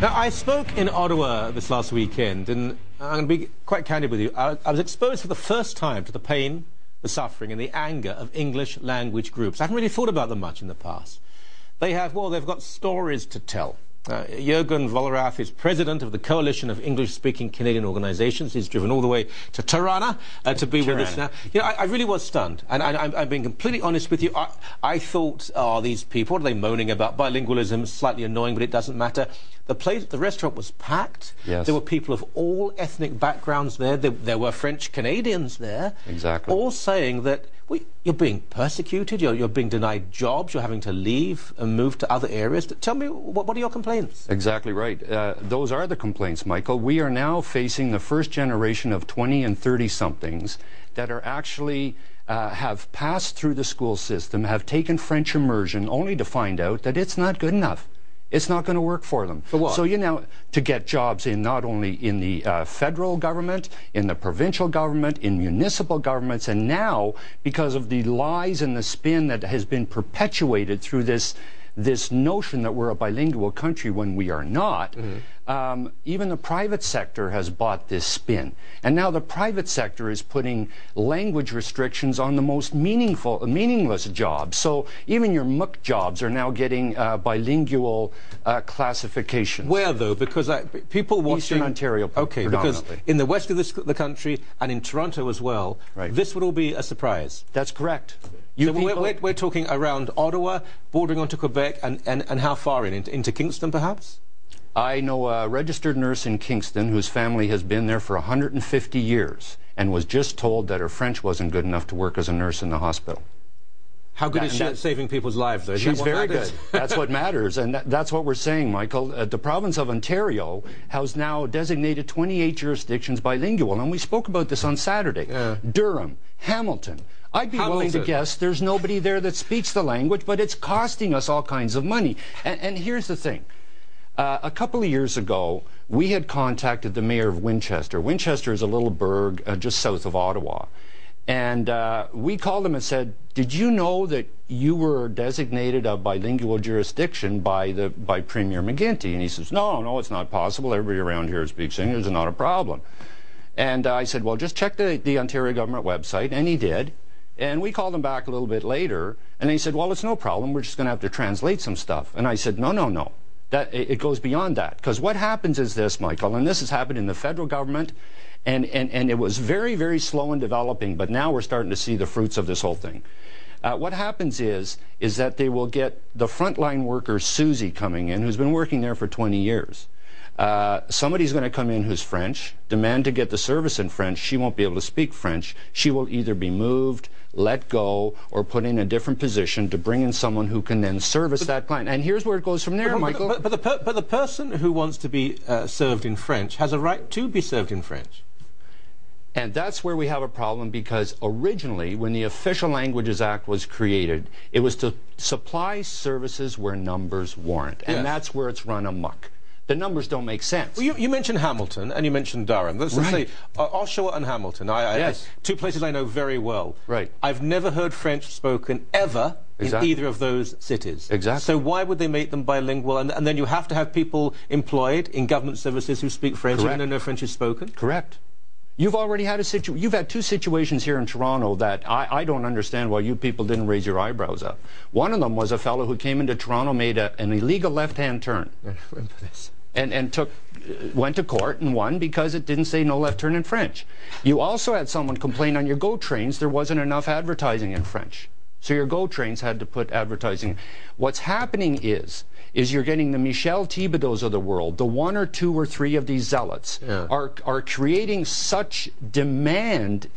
Now, I spoke in Ottawa this last weekend, and I'm going to be quite candid with you. I, I, was exposed for the first time to the pain, the suffering, and the anger of English language groups. I haven't really thought about them much in the past. They have, well, they've got stories to tell. Uh, Jürgen Vollrath is president of the Coalition of English-speaking Canadian organizations. He's driven all the way to Toronto uh, to be Toronto. with us now. You know, I, I really was stunned, and I, am being completely honest with you. I, I thought, oh, these people, what are they moaning about? Bilingualism, slightly annoying, but it doesn't matter. The place, the restaurant was packed. Yes. There were people of all ethnic backgrounds there. There, there were French Canadians there. Exactly. All saying that well, you're being persecuted, you're, you're being denied jobs, you're having to leave and move to other areas. Tell me, what, what are your complaints? Exactly right. Uh, those are the complaints, Michael. We are now facing the first generation of 20 and 30 somethings that are actually uh, have passed through the school system, have taken French immersion, only to find out that it's not good enough. It's not going to work for them. For what? So you know, to get jobs in not only in the uh, federal government, in the provincial government, in municipal governments, and now because of the lies and the spin that has been perpetuated through this this notion that we're a bilingual country when we are not. Mm-hmm. Um, even the private sector has bought this spin. And now the private sector is putting language restrictions on the most meaningful, meaningless jobs. So even your muck jobs are now getting uh, bilingual uh, classifications. Where though? Because I, people watching Eastern Ontario, okay, because in the west of this, the country and in Toronto as well, right. this would all be a surprise. That's correct. You so we're, we're, we're, talking around Ottawa, bordering onto Quebec, and, and, and how far in? Into, into Kingston, perhaps? I know a registered nurse in Kingston whose family has been there for 150 years and was just told that her French wasn't good enough to work as a nurse in the hospital. How good that, is she at saving people's lives, though? Isn't she's very good. that's what matters. And that, that's what we're saying, Michael. Uh, the province of Ontario has now designated 28 jurisdictions bilingual. And we spoke about this on Saturday. Yeah. Durham, Hamilton, I'd be Hamilton. willing to guess there's nobody there that speaks the language, but it's costing us all kinds of money. And, and here's the thing. Uh, a couple of years ago, we had contacted the mayor of Winchester. Winchester is a little burg uh, just south of Ottawa. And uh, we called him and said, "Did you know that you were designated a bilingual jurisdiction by the by Premier McGuinty?" And he says, "No, no, it's not possible. Everybody around here speaks English. It's not a problem." And I said, "Well, just check the, the Ontario government website," and he did. And we called him back a little bit later, and he said, "Well, it's no problem. We're just going to have to translate some stuff." And I said, "No, no, no. That it goes beyond that. Because what happens is this, Michael, and this has happened in the federal government, and, and, and it was very, very slow in developing, but now we're starting to see the fruits of this whole thing. Uh, what happens is is that they will get the frontline worker Susie coming in, who's been working there for 20 years. Uh, somebody's going to come in who's French, demand to get the service in French. She won't be able to speak French. She will either be moved, let go, or put in a different position to bring in someone who can then service but, that client. And here's where it goes from there, but, Michael. But, but, the per, but the person who wants to be uh, served in French has a right to be served in French. And that's where we have a problem because originally, when the Official Languages Act was created, it was to supply services where numbers warrant. And yes. that's where it's run amok the numbers don't make sense. Well, you, you, mentioned Hamilton and you mentioned Durham. Let's, right. say uh, Oshawa and Hamilton. I, I, yes. I, two places I know very well. Right. I've never heard French spoken ever exactly. in either of those cities. Exactly. So why would they make them bilingual? And, and then you have to have people employed in government services who speak French, Correct. even though no French is spoken. Correct. You've already had a situ- You've had two situations here in Toronto that I, I, don't understand why you people didn't raise your eyebrows up. One of them was a fellow who came into Toronto, made a, an illegal left-hand turn. I remember this and, and took went to court and won because it didn't say no left turn in French. You also had someone complain on your GO trains there wasn't enough advertising in French. So your GO trains had to put advertising. What's happening is is you're getting the Michel Thibodeaus of the world, the one or two or three of these zealots yeah. are are creating such demand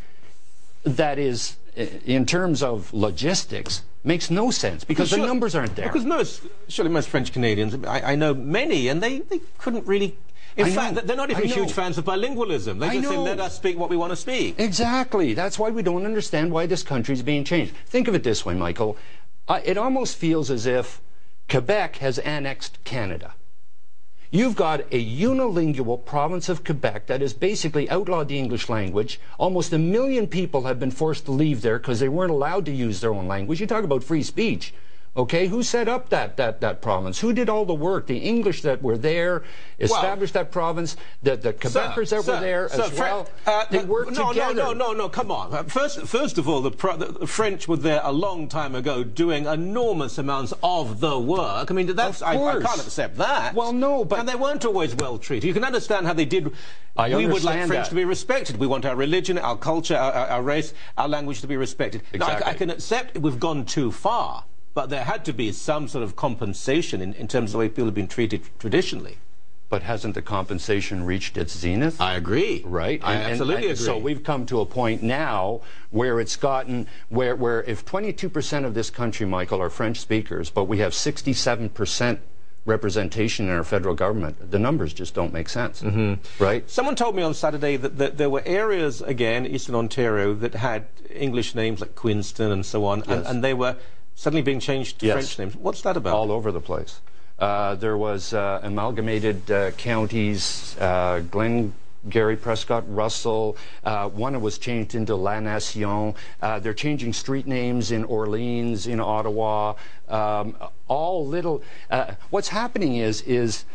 that is in terms of logistics makes no sense because sure, the numbers aren't there. Because most, surely most French Canadians, I, I know many, and they, they couldn't really. In I fact, know, they're not even huge fans of bilingualism. They I just know. say, let us speak what we want to speak. Exactly. That's why we don't understand why this country is being changed. Think of it this way, Michael. Uh, it almost feels as if Quebec has annexed Canada. You've got a unilingual province of Quebec that has basically outlawed the English language. Almost a million people have been forced to leave there because they weren't allowed to use their own language. You talk about free speech. Okay, who set up that, that, that province? Who did all the work? The English that were there established well, that province. The, the Quebecers sir, that sir, were there sir, as well. Uh, they worked no, together. No, no, no, no, come on. Uh, first, first of all, the, the, French were there a long time ago doing enormous amounts of the work. I mean, that's I, I, can't accept that. Well, no, but and they weren't always well treated. You can understand how they did. I we would like that. French to be respected. We want our religion, our culture, our, our race, our language to be respected. Exactly. Now, I, I can accept we've gone too far. But there had to be some sort of compensation in, in terms of the way people have been treated traditionally. But hasn't the compensation reached its zenith? I agree. Right? I and, absolutely and, agree. So we've come to a point now where it's gotten where, where if 22% of this country, Michael, are French speakers, but we have 67% representation in our federal government, the numbers just don't make sense. Mm-hmm. Right? Someone told me on Saturday that, that, there were areas, again, Eastern Ontario, that had English names like Queenston and so on, yes. and, and they were suddenly being changed to yes. French names. What's that about? All over the place. Uh, there was uh, amalgamated uh, counties, uh, Glen, Gary Prescott Russell. Uh, one was changed into La Nation. Uh, they're changing street names in Orleans, in Ottawa. Um, all little. what's happening is is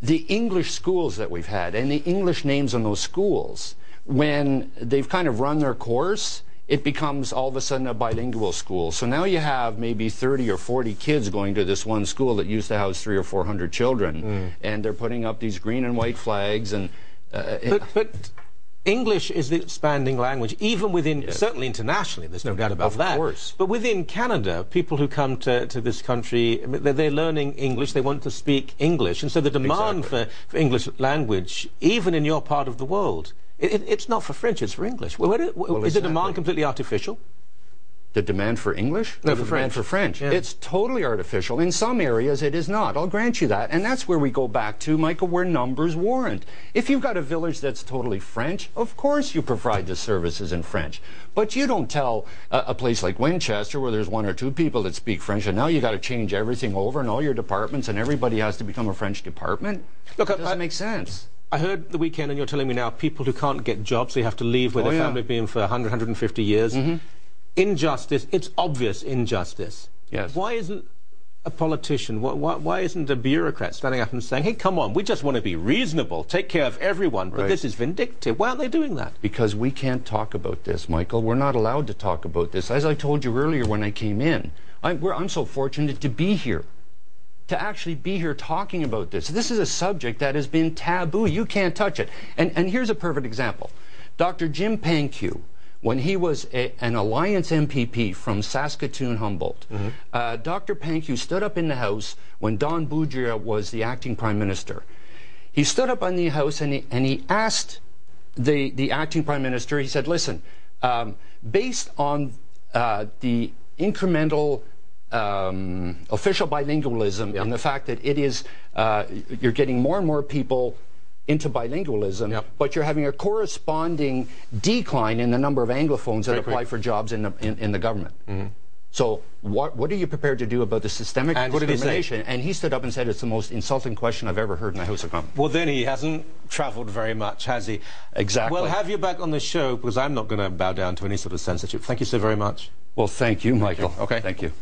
the English schools that we've had and the English names on those schools when they've kind of run their course it becomes all of a sudden a bilingual school. So now you have maybe 30 or 40 kids going to this one school that used to house three or 400 children, mm. and they're putting up these green and white flags. And uh, but, but English is the expanding language, even within, yes. certainly internationally, there's no doubt about of that. Course. But within Canada, people who come to, to this country, they're, they're, learning English, they want to speak English. And so the demand exactly. for, for English language, even in your part of the world, it, it, it's not for French, it's for English. Well, is well, the demand uh, completely artificial? The demand for English? No, the for demand French. for French. Yeah. It's totally artificial. In some areas, it is not. I'll grant you that. And that's where we go back to, Michael, where numbers warrant. If you've got a village that's totally French, of course you provide the services in French. But you don't tell a, a place like Winchester, where there's one or two people that speak French, and now you've got to change everything over and all your departments, and everybody has to become a French department. Look, it doesn't I, make sense. I heard the weekend, and you're telling me now, people who can't get jobs, they have to leave where oh, their yeah. family have been for 100, 150 years. Mm-hmm. Injustice, it's obvious injustice. Yes. Why isn't a politician, why, why, why, isn't a bureaucrat standing up and saying, hey, come on, we just want to be reasonable, take care of everyone, but right. this is vindictive? Why aren't they doing that? Because we can't talk about this, Michael. We're not allowed to talk about this. As I told you earlier when I came in, I'm, I'm so fortunate to be here to actually be here talking about this. This is a subject that has been taboo. You can't touch it. And, and here's a perfect example. Dr. Jim Pankiw, when he was a, an Alliance MPP from Saskatoon Humboldt, mm-hmm. uh, Dr. Pankiw stood up in the House when Don Boudria was the acting Prime Minister. He stood up in the House and he, and he asked the, the acting Prime Minister, he said, listen, um, based on uh, the incremental um, official bilingualism yep. and the fact that it is, uh, you're getting more and more people into bilingualism, yep. but you're having a corresponding decline in the number of Anglophones that apply for jobs in the, in, in the government. Mm-hmm. So what, what are you prepared to do about the systemic and discrimination? And he stood up and said it's the most insulting question I've ever heard in the House of Commons. Well, then he hasn't travelled very much, has he? Exactly. We'll have you back on the show because I'm not going to bow down to any sort of censorship. Thank you so very much. Well, thank you, Michael. Thank you. Okay. Thank you.